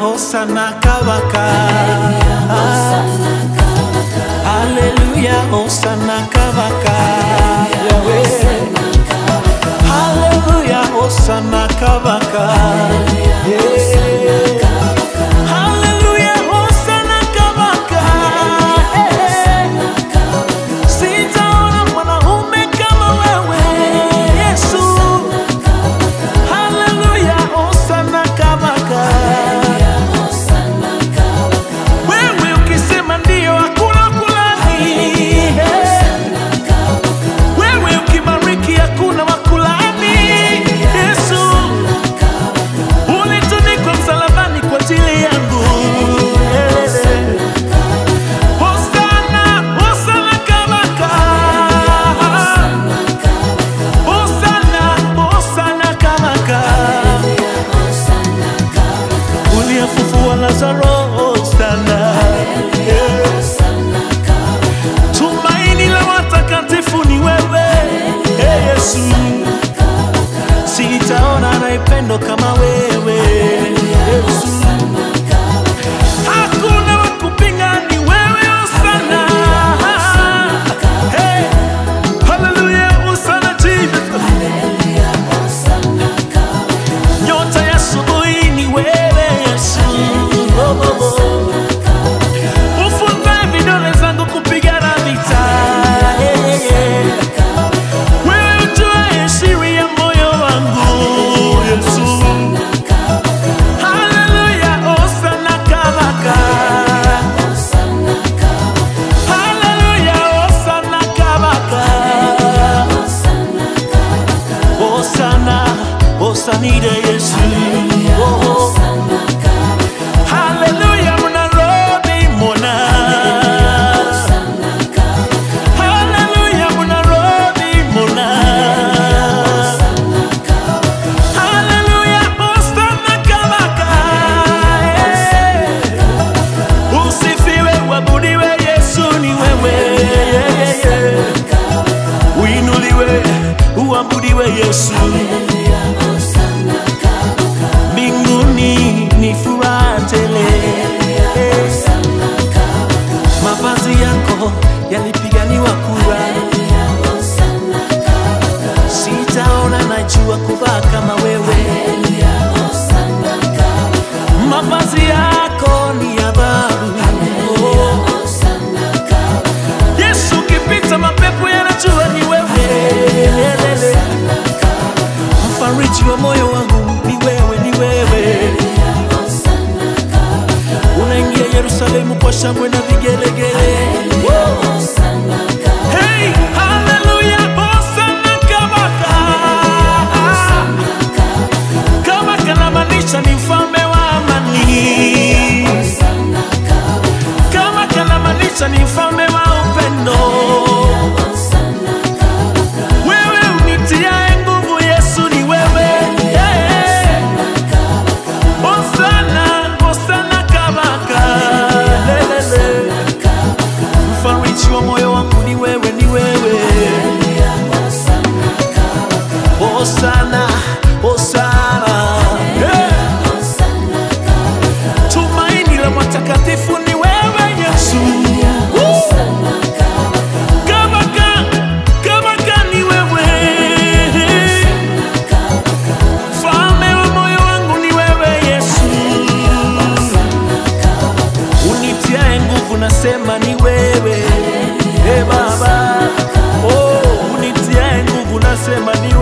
hosana kabaka. Ah. Haleluya hosana kabaka. Haleluya hosana kabaka. yalipiganiwa kura, sitaona najua kuvaa kama wewe. Mavazi yako ni ya dhahabu. Yesu, ukipita mapepo yanajua ni wewe. Mfariji wa moyo wangu ni wewe, ni wewe. Unaingia Yerusalemu kwa shamwe na vigelegele sani ufalme wa amani. Kama semaninha